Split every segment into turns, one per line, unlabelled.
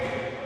Amen.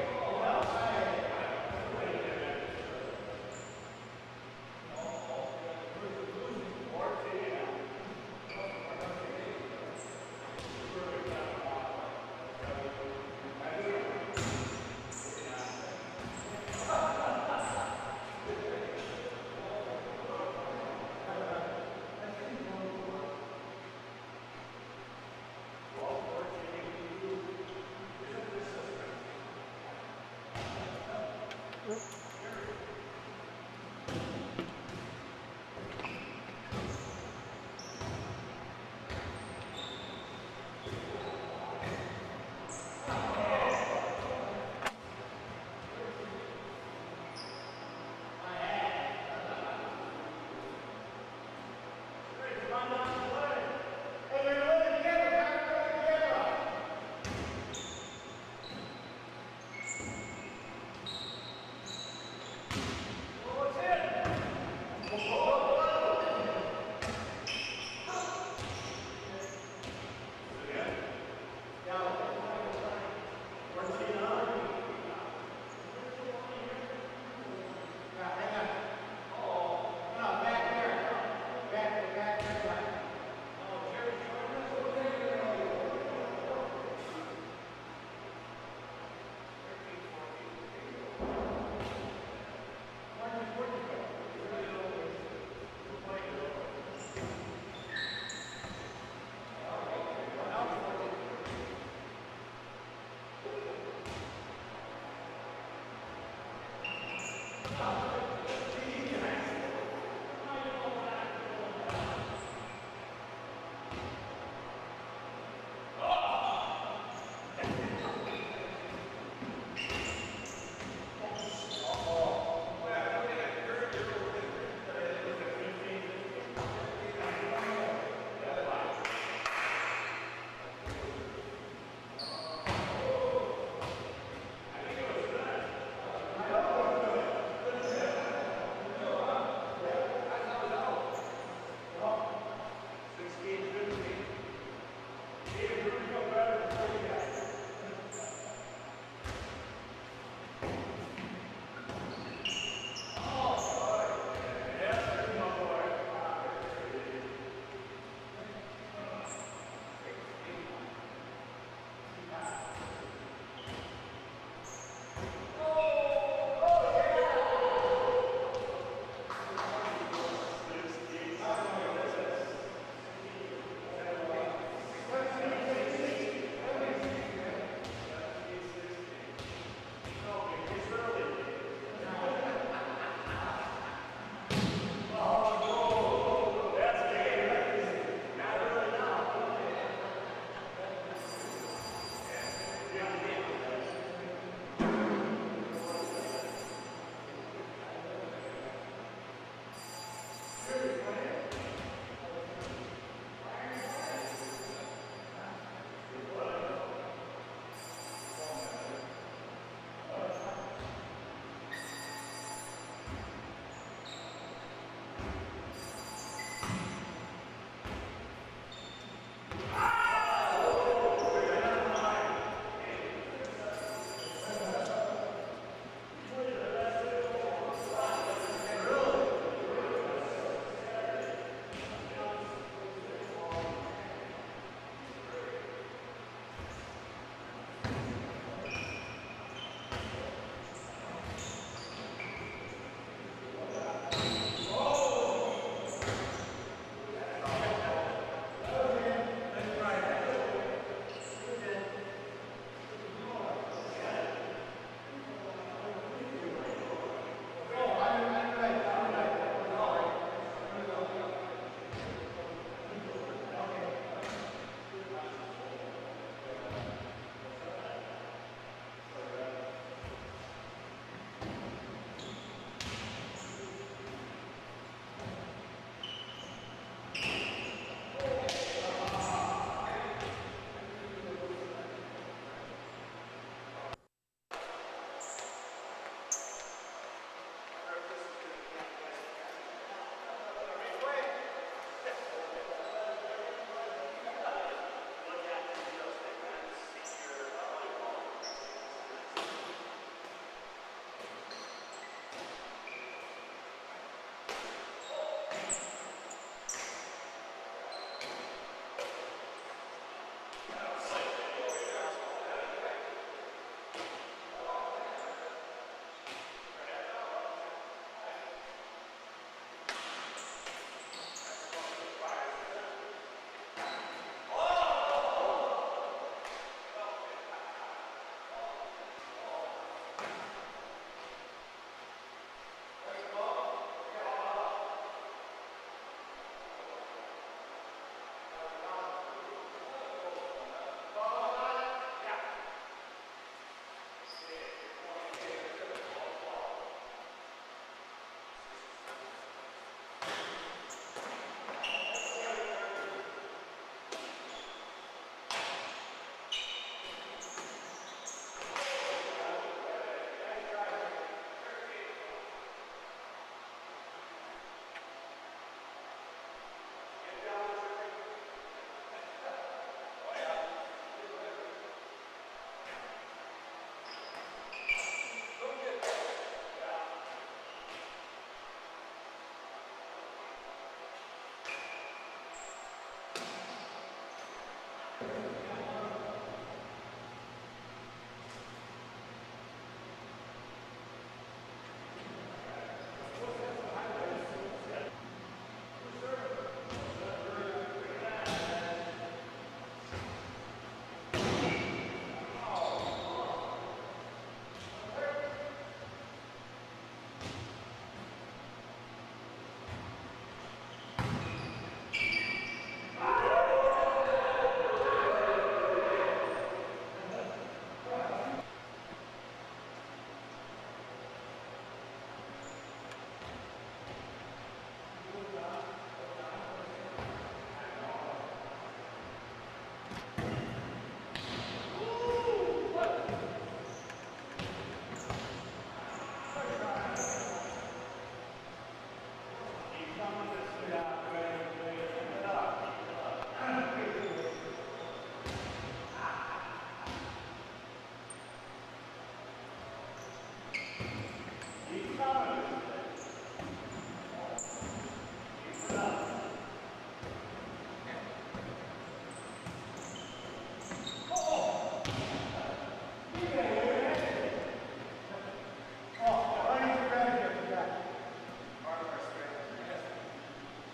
Stop.